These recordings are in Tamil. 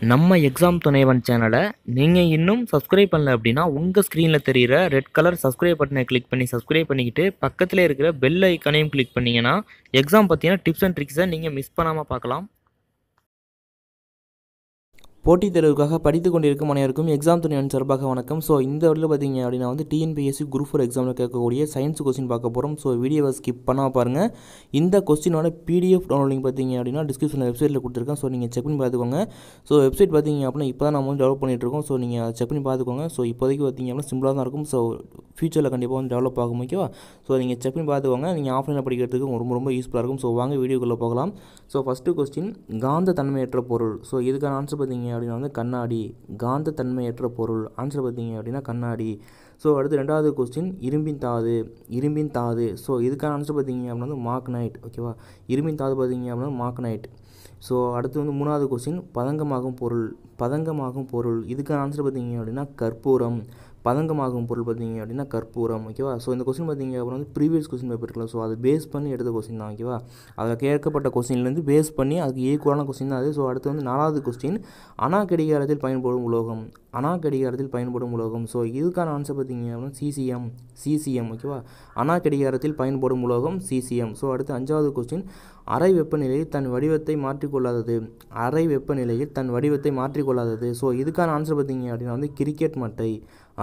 நம்ம எக்ஸாம் துணைவன் சேனலை நீங்கள் இன்னும் சப்ஸ்கிரைப் பண்ணல அப்படின்னா உங்கள் ஸ்க்ரீனில் தெரிகிற ரெட் கலர் சப்ஸ்கிரைப் பட்டனை கிளிக் பண்ணி சப்ஸ்கிரைப் பண்ணிக்கிட்டு பக்கத்தில் இருக்கிற பெல் ஐக்கனையும் கிளிக் பண்ணிங்கன்னா எக்ஸாம் பார்த்தீங்கன்னா டிப்ஸ் அண்ட் ட்ரிக்ஸை நீங்கள் மிஸ் பண்ணாமல் பார்க்கலாம். போட்டித் தேர்வுக்காக படித்து கொண்டிருக்கும் அனைவருக்கும் எக்ஸாம் துணையின் சார்பாக வணக்கம். ஸோ இந்த வருடம் பார்த்தீங்க அப்படின்னா வந்து டிஎன்பிஎஸ்சி குரூப் ஃபோர் எக்ஸாமில் கேட்கக்கூடிய சயின்ஸ் கொஸ்டின் பார்க்க போகிறோம் ஸோ வீடியோவை ஸ்கிப் பண்ணால் பாருங்கள் இந்த கொஸ்டினோட பிடிஎஃப் டவுன்லோடிங் பார்த்தீங்க அப்படின்னா டிஸ்கிரிப்ஷன் வெப்சைட்டில் கொடுத்துருக்கேன். ஸோ நீங்கள் செக் பண்ணி பார்த்துக்கோங்க. ஸோ வெப்சைட் பார்த்தீங்க அப்படின்னா இப்போ தான் நம்ம வந்து டெவலப் பண்ணிகிட்ருக்கோம் ஸோ நீங்கள் செக் பண்ணி பார்த்துக்கோங்க. ஸோ இப்போதைக்கு பார்த்தீங்க அப்படின்னா சிம்பிளாக தான் இருக்கும். ஸோ ஃபியூச்சரில் கண்டிப்பாக வந்து டெவலப் ஆகும் ஓகேவா ஸோ நீங்கள் செக் பண்ணி பார்த்துக்கோங்க. நீங்கள் ஆஃப்லைனில் படிக்கிறதுக்கு ரொம்ப ரொம்ப யூஸ்ஃபுல்லாக இருக்கும். ஸோ வாங்க வீடியோக்குள்ளே போகலாம். ஸோ ஃபஸ்ட்டு கொஸ்டின் காந்த தன்மையற்ற பொருள். ஸோ இதுக்கான ஆன்சர் பார்த்தீங்க அப்படின்னா வந்து கண்ணாடி காந்த தன்மையற்ற பொருள் ஆன்சர் பார்த்தீங்க அப்படின்னா கண்ணாடி. ஸோ அடுத்து ரெண்டாவது கொஸ்டின் இரும்பின் தாது இரும்பின் தாது. ஸோ இதுக்கான ஆன்சர் பார்த்தீங்க அப்படின்னா வந்து மார்க்னைட் ஓகேவா இரும்பின் தாது பார்த்தீங்க அப்படின்னா மார்க்னைட் ஸோ அடுத்து வந்து மூணாவது கொஸ்டின் பதங்கமாகும் பொருள் பதங்கமாகும் பொருள். இதுக்கான ஆன்சர் பார்த்தீங்க அப்படின்னா கற்பூரம். பதங்கமாகும் பொருள் பார்த்தீங்க அப்படின்னா கற்பூரம் ஓகேவா ஸோ இந்த கொஸ்டின் பார்த்தீங்க அப்புறம் வந்து ப்ரீவியஸ் கொஸ்டின் பேப்பர் இருக்கலாம் ஸோ அதை பேஸ் பண்ணி எடுத்த கொஸ்டின் தான் ஓகேவா அதில் கேட்கப்பட்ட கொஸ்டின்லேருந்து பேஸ் பண்ணி அதுக்கு ஈக்குவலான கொஸ்டின் தான் அது. ஸோ அடுத்து வந்து நாலாவது கொஸ்டின் அணா கடிகாரத்தில் பயன்படும் உலோகம். அணா கடிகாரத்தில் பயன்படும் உலோகம். ஸோ இதுக்கான ஆன்சர் பார்த்தீங்க அப்படின்னா சிசிஎம் சிசிஎம் ஓகேவா அணா கடிகாரத்தில் பயன்படும் உலோகம் சிசிஎம் ஸோ அடுத்து அஞ்சாவது கொஸ்டின் அறை வெப்பநிலையில் தன் வடிவத்தை மாற்றிக்கொள்ளாதது. அறை வெப்பநிலையில் தன் வடிவத்தை மாற்றிக்கொள்ளாதது. ஸோ இதுக்கான ஆன்சர் பார்த்தீங்க அப்படின்னா வந்து கிரிக்கெட் மட்டை.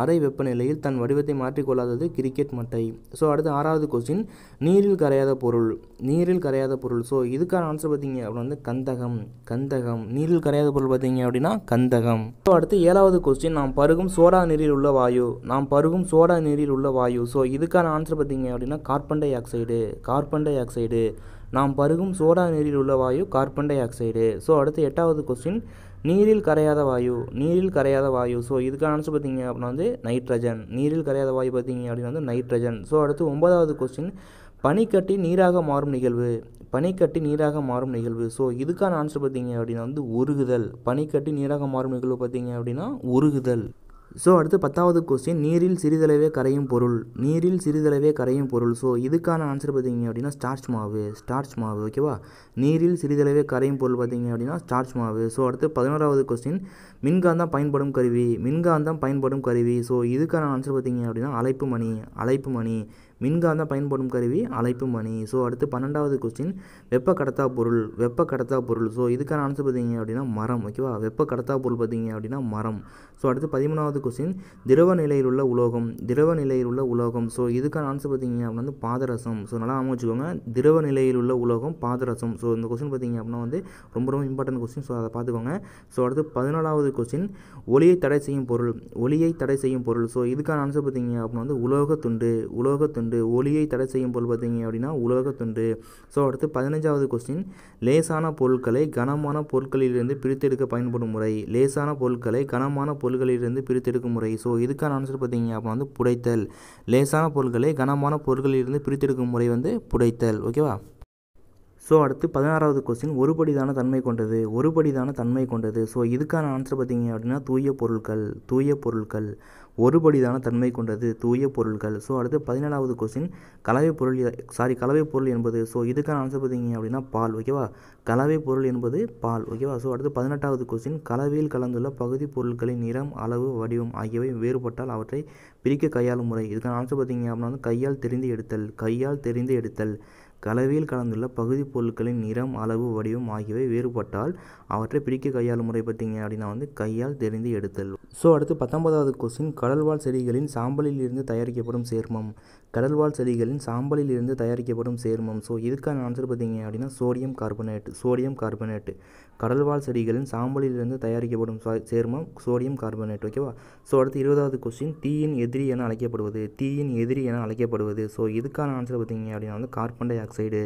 அறை வெப்பநிலையில் தன் வடிவத்தை மாற்றிக்கொள்ளாதது கிரிக்கெட் மட்டை. ஸோ அடுத்து ஆறாவது கொஸ்டின் நீரில் கரையாத பொருள். நீரில் கரையாத பொருள். ஸோ இதுக்கான ஆன்சர் பார்த்தீங்க அப்படின்னா வந்து கந்தகம். கந்தகம். நீரில் கரையாத பொருள் பார்த்தீங்க அப்படின்னா கந்தகம். ஸோ அடுத்து ஏழாவது கொஸ்டின் நாம் பருகும் சோடா நீரில் உள்ள வாயு. நாம் பருகும் சோடா நீரில் உள்ள வாயு. ஸோ இதுக்கான ஆன்சர் பார்த்தீங்க அப்படின்னா carbon dioxide carbon dioxide நாம் பருகும் சோடா நீரில் உள்ள வாயு கார்பன் டை ஆக்சைடு. ஸோ அடுத்து எட்டாவது கொஸ்டின் நீரில் கரையாத வாயு. நீரில் கரையாத வாயு. ஸோ இதுக்கான ஆன்சர் பார்த்தீங்க அப்படின்னா வந்து நைட்ரஜன் நீரில் கரையாத வாயு பார்த்தீங்க அப்படின்னா வந்து நைட்ரஜன் ஸோ அடுத்து ஒன்பதாவது கொஸ்டின் பனிக்கட்டி நீராக மாறும் நிகழ்வு. பனிக்கட்டி நீராக மாறும் நிகழ்வு. ஸோ இதுக்கான ஆன்சர் பார்த்தீங்க அப்படின்னா வந்து உருகுதல். பனிக்கட்டி நீராக மாறும் நிகழ்வு பார்த்தீங்க அப்படின்னா உருகுதல். ஸோ அடுத்து பத்தாவது கொஸ்டின் நீரில் சிறிதளவே கரையும் பொருள். நீரில் சிறிதளவே கரையும் பொருள். ஸோ இதுக்கான ஆன்சர் பார்த்தீங்க அப்படின்னா ஸ்டார்ச் மாவு ஸ்டார்ச் மாவு ஓகேவா நீரில் சிறிதளவே கரையும் பொருள் பார்த்தீங்க அப்படின்னா ஸ்டார்ச் மாவு. ஸோ அடுத்து பதினோராவது கொஸ்டின் மின்காந்தம் பயன்படும் கருவி. மின்காந்தம் பயன்படும் கருவி. ஸோ இதுக்கான ஆன்சர் பார்த்தீங்க அப்படின்னா அழைப்பு மணி அழைப்பு மணி. மின்காந்தம் பயன்படும் கருவி அழைப்பு மணி. ஸோ அடுத்து பன்னெண்டாவது கொஸ்டின் வெப்ப கடத்தா பொருள் வெப்ப கடத்தா பொருள். ஸோ இதுக்கான ஆன்சர் பார்த்தீங்க அப்படின்னா மரம் ஓகேவா வெப்ப கடத்தா பொருள் பார்த்தீங்க அப்படின்னா மரம். ஸோ அடுத்து பதிமூணாவது கொஸ்டின் திரவ நிலையில் உள்ள உலோகம் திரவ நிலையில் உள்ள உலோகம். ஸோ இதுக்கான ஆன்சர் பார்த்தீங்க அப்படின்னா வந்து பாதரசம். ஸோ நல்லா அமைச்சுக்கோங்க திரவ நிலையில் உள்ள உலோகம் பாதரசம். ஸோ இந்த கொஸ்டின் பார்த்தீங்க அப்படின்னா வந்து ரொம்ப ரொம்ப இம்பார்ட்டன்ட் கொஸ்டின் ஸோ அதை பார்த்துக்கோங்க. ஸோ அடுத்து பதினாலாவது கொஸ்டின் ஒளியை தடை செய்யும் பொருள். ஒளியை தடை செய்யும் பொருள். ஸோ இதுக்கான ஆன்சர் பார்த்தீங்க அப்படின்னா வந்து உலோகத்துண்டு உலோகத்துண்டு ஒளியை தடை செய்யும் பொருள் பார்த்தீங்க அப்படின்னா உலோகத்துண்டு ஸோ அடுத்து பதினஞ்சாவது கொஸ்டின் லேசான பொருட்களை கனமான பொருட்களிலிருந்து பிரித்தெடுக்க பயன்படும் முறை. லேசான பொருட்களை கனமான பொருட்களிலிருந்து பிரித்து பிரித்தெடுக்கும் முறை ஸோ இதுக்கான ஆன்சர் பார்த்தீங்க அப்போ வந்து புடைத்தல். லேசான பொருட்களை கனமான பொருட்களிலிருந்து பிரித்தெடுக்கும் முறை வந்து புடைத்தல். ஓகேவா ஸோ அடுத்து பதினாறாவது கொஸ்டின் ஒருபடிதான தன்மை கொண்டது. ஒருபடிதான தன்மை கொண்டது. ஸோ இதுக்கான ஆன்சர் பார்த்தீங்க அப்படின்னா தூய பொருட்கள் தூய பொருட்கள் ஒருபடிதான தன்மை கொண்டது தூய பொருட்கள் ஸோ அடுத்து பதினேழாவது கொஸ்டின் கலவை பொருள் சாரி கலவை பொருள் என்பது. ஸோ இதுக்கான ஆன்சர் பார்த்தீங்க அப்படின்னா பால் ஓகேவா கலவை பொருள் என்பது பால் ஓகேவா ஸோ அடுத்து பதினெட்டாவது கொஸ்டின் கலவையில் கலந்துள்ள பகுதி பொருட்களின் நிறம் அளவு வடிவம் ஆகியவை வேறுபட்டால் அவற்றை பிரிக்க கையாளும் முறை. இதுக்கான ஆன்சர் பார்த்தீங்க அப்படின்னா வந்து கையால் தெரிந்து எடுத்தல் கையால் தெரிந்து எடுத்தல். கலவையில் கலந்துள்ள பகுதி பொருட்களின் நிறம் அளவு வடிவம் ஆகியவை வேறுபட்டால் அவற்றை பிரிக்க கையாளும் முறை பார்த்தீங்க அப்படின்னா வந்து கையால் தெரிந்து எடுத்தல். ஸோ அடுத்து பத்தொன்பதாவது கொஸ்டின் கடல்வாழ் செடிகளின் சாம்பலில் இருந்து தயாரிக்கப்படும் சேர்மம். கடல்வாழ் செடிகளின் சாம்பலில் இருந்து தயாரிக்கப்படும் சேர்மம். ஸோ இதுக்கான ஆன்சர் பார்த்தீங்க அப்படின்னா சோடியம் கார்பனேட் சோடியம் கார்பனேட் கடல்வாழ் செடிகளின் சாம்பலில் இருந்து தயாரிக்கப்படும் சேர்மம் சோடியம் கார்பனேட் ஓகேவா ஸோ அடுத்து இருபதாவது கொஸ்டின் தீயின் எதிரி என அழைக்கப்படுவது தீயின் எதிரி என அழைக்கப்படுவது. ஸோ இதுக்கான ஆன்சர் பார்த்தீங்க அப்படின்னா வந்து carbon dioxide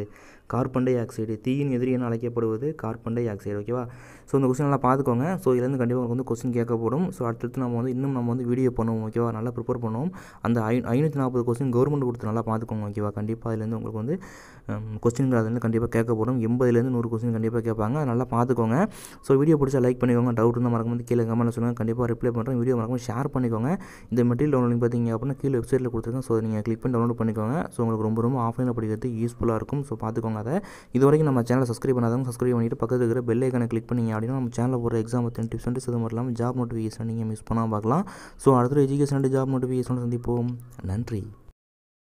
carbon dioxide தீயின் எதிரி என அழைக்கப்படுவது கார்பன் டை ஆக்சைடு ஓகேவா ஸோ இந்த கொஸ்டின் நல்லா பார்த்துக்கோங்க. ஸோ இதுலேருந்து கண்டிப்பாக உங்களுக்கு வந்து கொஸ்டின் கேட்கப்படும். ஸோ அடுத்தடுத்து நம்ம வந்து இன்னும் நம்ம வந்து வீடியோ பண்ணுவோம் ஓகேவா நல்லா ப்ரிப்பேர் பண்ணுவோம். அந்த ஐ ஐநூற்றி நாற்பது கொஸ்டின் கவர்மெண்ட் கொடுத்து நல்லா பார்த்துக்கோங்க ஓகேவா கண்டிப்பாக அதுலேருந்து உங்களுக்கு வந்து கொஸ்டின்கள் அதுலேருந்து கண்டிப்பாக கேட்கப்படும். எண்பதுலேருந்து நூறு கொஸ்டின் கண்டிப்பாக கேட்பாங்க. நல்லா பார்த்துக்கோங்க. ஸோ வீடியோ பிடிச்சா லைக் பண்ணிக்கோங்க. டவுட் இருந்தால் மறக்காம வந்து கீழே கமெண்ட் சொல்லுங்கள் கண்டிப்பாக ரிப்ளை பண்ணுறேன் வீடியோ மறக்காம ஷேர் பண்ணிக்கோங்க. இந்த மெட்டீரியல் டவுன்லோடிங் பார்த்தீங்க அப்படின்னா கீழே வெப்சைட்டில் கொடுத்துருக்கேன். ஸோ நீங்கள் கிளிக் பண்ணி டவுன்லோட் பண்ணிக்கோங்க. ஸோ உங்களுக்கு ரொம்ப ரொம்ப ஆஃப்லைனில் படிக்கிறது யூஸ்ஃபுல்லாக இருக்கும். ஸோ பார்த்துக்கோங்க அதை. இது வரைக்கும் நம்ம சேனலை சப்ஸ்கிரைப் பண்ணாதவங்க சப்ஸ்கிரைப் பண்ணிட்டு பக்கத்தில் இருக்கிற பெல் ஐக்கனை கிளிக் பண்ணிங்க அப்படின்னா நம்ம சேனலில் ஒரு எக்ஸாம் பற்றி டிப்ஸ் அண்ட் அது மட்டும் இல்லாமல் ஜாப் நோட்டிஃபிகேஷன் நீங்கள் மிஸ் பண்ணால் பார்க்கலாம். ஸோ அடுத்த எஜுகேஷன் அண்ட் ஜாப் நோட்டிஃபிகேஷன் சந்திப்போம். நன்றி.